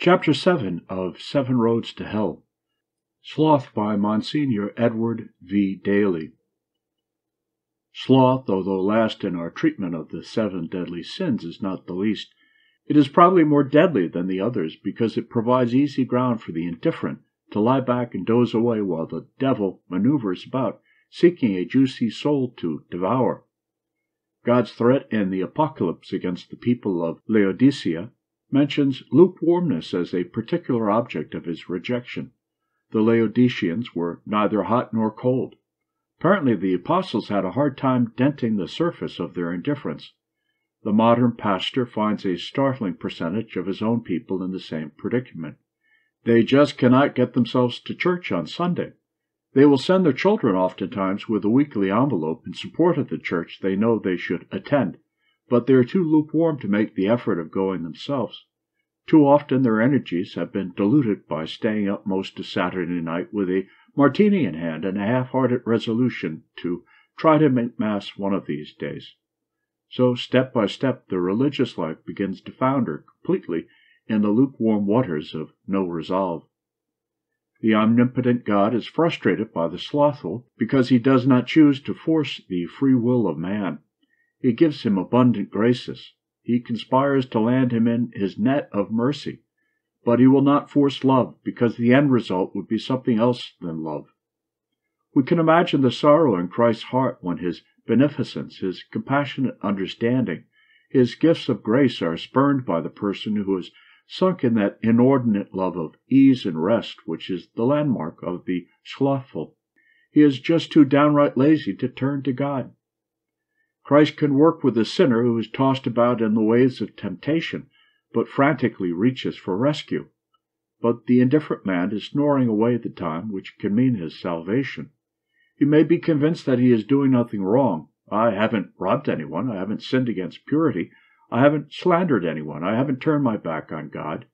Chapter 7 of Seven Roads to Hell Sloth by Monsignor Edward V. Dailey Sloth, although last in our treatment of the seven deadly sins, is not the least. It is probably more deadly than the others because it provides easy ground for the indifferent to lie back and doze away while the devil maneuvers about, seeking a juicy soul to devour. God's threat in the Apocalypse against the people of Laodicea mentions lukewarmness as a particular object of his rejection. The Laodiceans were neither hot nor cold. Apparently, the apostles had a hard time denting the surface of their indifference. The modern pastor finds a startling percentage of his own people in the same predicament. They just cannot get themselves to church on Sunday. They will send their children oftentimes with a weekly envelope in support of the church they know they should attend but they are too lukewarm to make the effort of going themselves. Too often their energies have been diluted by staying up most of Saturday night with a martini in hand and a half-hearted resolution to try to make Mass one of these days. So, step by step, their religious life begins to founder completely in the lukewarm waters of no resolve. The omnipotent God is frustrated by the slothful because he does not choose to force the free will of man. He gives him abundant graces. He conspires to land him in his net of mercy. But he will not force love, because the end result would be something else than love. We can imagine the sorrow in Christ's heart when his beneficence, his compassionate understanding, his gifts of grace are spurned by the person who has sunk in that inordinate love of ease and rest which is the landmark of the slothful. He is just too downright lazy to turn to God. Christ can work with the sinner who is tossed about in the waves of temptation, but frantically reaches for rescue. But the indifferent man is snoring away at the time which can mean his salvation. He may be convinced that he is doing nothing wrong. I haven't robbed anyone. I haven't sinned against purity. I haven't slandered anyone. I haven't turned my back on God.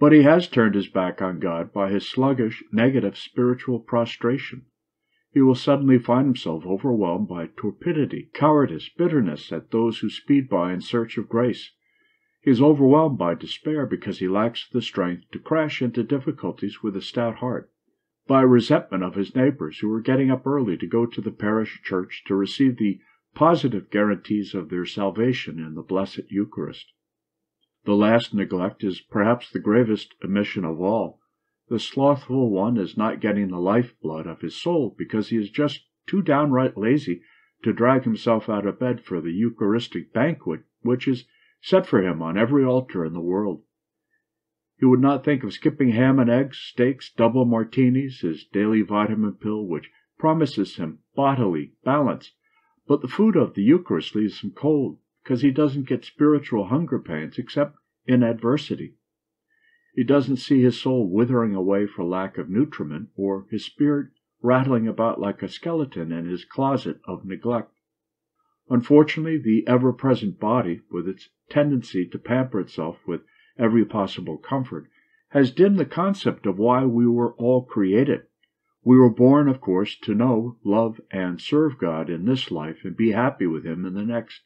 But he has turned his back on God by his sluggish, negative spiritual prostration he will suddenly find himself overwhelmed by torpidity, cowardice, bitterness at those who speed by in search of grace. He is overwhelmed by despair because he lacks the strength to crash into difficulties with a stout heart, by resentment of his neighbors who are getting up early to go to the parish church to receive the positive guarantees of their salvation in the Blessed Eucharist. The last neglect is perhaps the gravest omission of all, the slothful one is not getting the life blood of his soul because he is just too downright lazy to drag himself out of bed for the Eucharistic banquet which is set for him on every altar in the world. He would not think of skipping ham and eggs, steaks, double martinis, his daily vitamin pill which promises him bodily balance, but the food of the Eucharist leaves him cold because he doesn't get spiritual hunger pains except in adversity. He doesn't see his soul withering away for lack of nutriment, or his spirit rattling about like a skeleton in his closet of neglect. Unfortunately, the ever present body, with its tendency to pamper itself with every possible comfort, has dimmed the concept of why we were all created. We were born, of course, to know, love, and serve God in this life and be happy with Him in the next.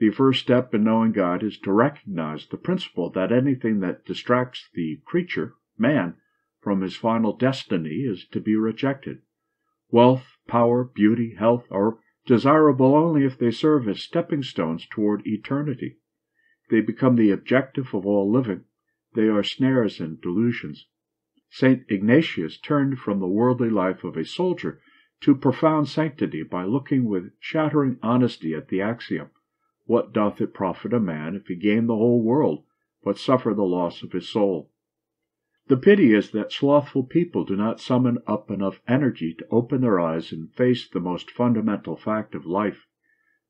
The first step in knowing God is to recognize the principle that anything that distracts the creature, man, from his final destiny is to be rejected. Wealth, power, beauty, health are desirable only if they serve as stepping stones toward eternity. If they become the objective of all living, they are snares and delusions. St. Ignatius turned from the worldly life of a soldier to profound sanctity by looking with shattering honesty at the axiom what doth it profit a man if he gain the whole world, but suffer the loss of his soul? The pity is that slothful people do not summon up enough energy to open their eyes and face the most fundamental fact of life.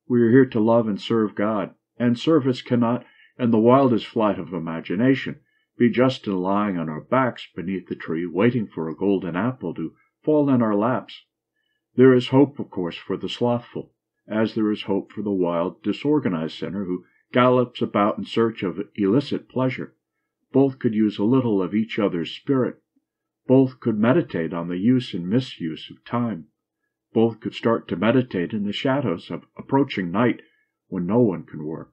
We are here to love and serve God, and service cannot, in the wildest flight of imagination, be just in lying on our backs beneath the tree waiting for a golden apple to fall in our laps. There is hope, of course, for the slothful as there is hope for the wild, disorganized sinner who gallops about in search of illicit pleasure. Both could use a little of each other's spirit. Both could meditate on the use and misuse of time. Both could start to meditate in the shadows of approaching night when no one can work.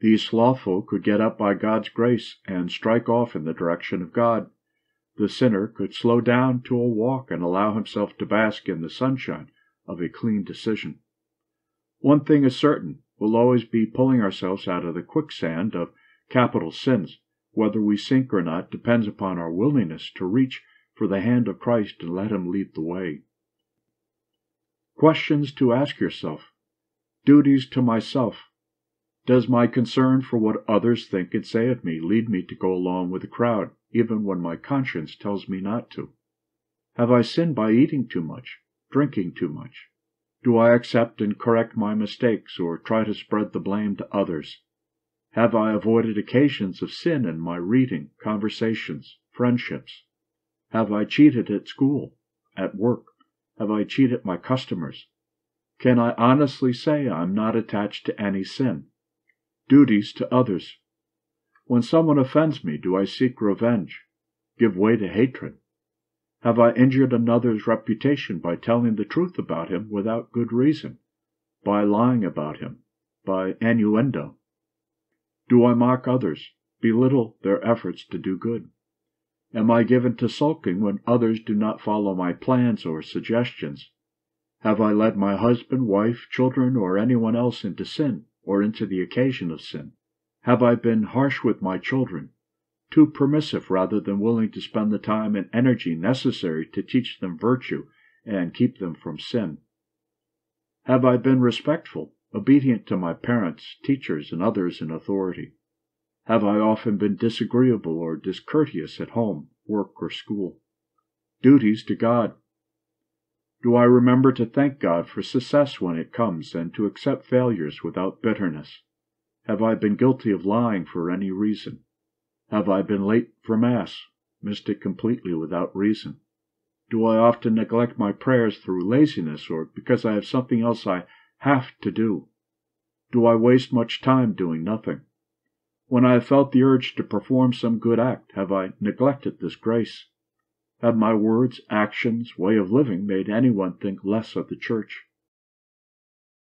These slothful could get up by God's grace and strike off in the direction of God. The sinner could slow down to a walk and allow himself to bask in the sunshine of a clean decision. One thing is certain, we'll always be pulling ourselves out of the quicksand of capital sins. Whether we sink or not depends upon our willingness to reach for the hand of Christ and let Him lead the way. Questions to ask yourself. Duties to myself. Does my concern for what others think and say of me lead me to go along with the crowd, even when my conscience tells me not to? Have I sinned by eating too much, drinking too much? Do I accept and correct my mistakes, or try to spread the blame to others? Have I avoided occasions of sin in my reading, conversations, friendships? Have I cheated at school, at work? Have I cheated my customers? Can I honestly say I am not attached to any sin? Duties to others. When someone offends me, do I seek revenge? Give way to hatred? Have I injured another's reputation by telling the truth about him without good reason? By lying about him? By innuendo? Do I mock others, belittle their efforts to do good? Am I given to sulking when others do not follow my plans or suggestions? Have I led my husband, wife, children, or anyone else into sin? or into the occasion of sin? Have I been harsh with my children, too permissive rather than willing to spend the time and energy necessary to teach them virtue and keep them from sin? Have I been respectful, obedient to my parents, teachers, and others in authority? Have I often been disagreeable or discourteous at home, work, or school? Duties to God. Do I remember to thank God for success when it comes and to accept failures without bitterness? Have I been guilty of lying for any reason? Have I been late for Mass, missed it completely without reason? Do I often neglect my prayers through laziness or because I have something else I have to do? Do I waste much time doing nothing? When I have felt the urge to perform some good act, have I neglected this grace? Have my words, actions, way of living made anyone think less of the Church?